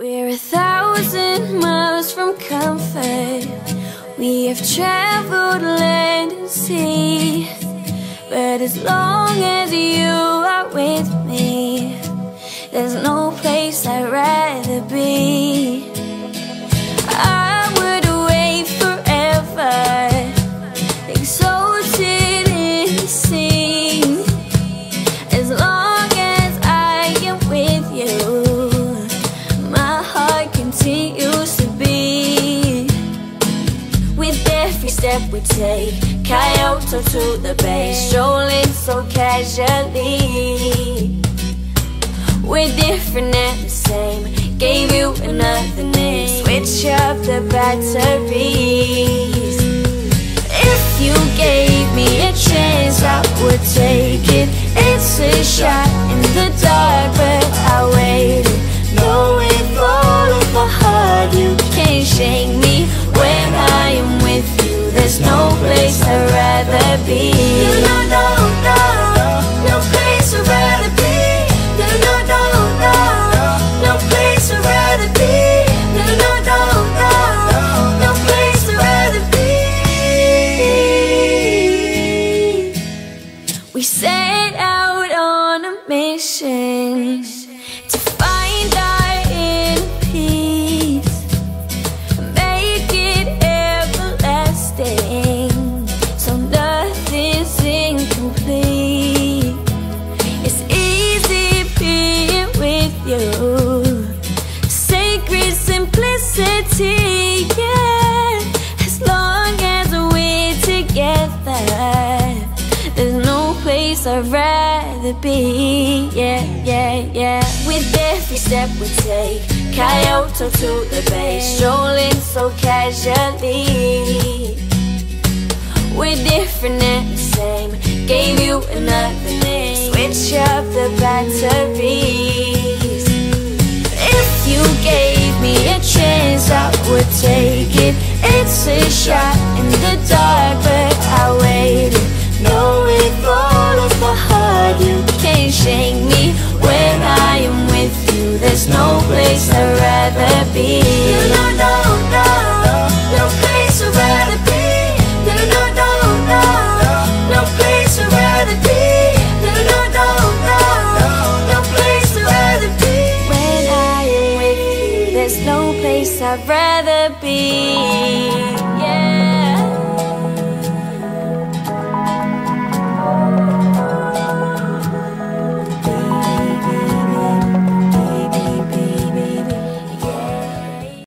We're a thousand miles from comfort. We have traveled land and sea. But as long as you are with me, there's no step we take, Kyoto to the bay, strolling so casually. We're different and the same. Gave you another name. Switch up the batteries. If you gave me a chance, I would take it. It's a shot in the dark, We set out on a mission to find our place I'd rather be, yeah, yeah, yeah. With every step we take, Kyoto to the bay, strolling so casually. We're different and the same. Gave you another name. Switch up the batteries. If you gave me a chance, I would take it. It's a shot in the dark, be. No, no, no, no place I'd rather be. No, no, no, no, no place I'd rather be. No, no, no, no, no place I'd rather be. When I there's no place I'd rather be. Yeah.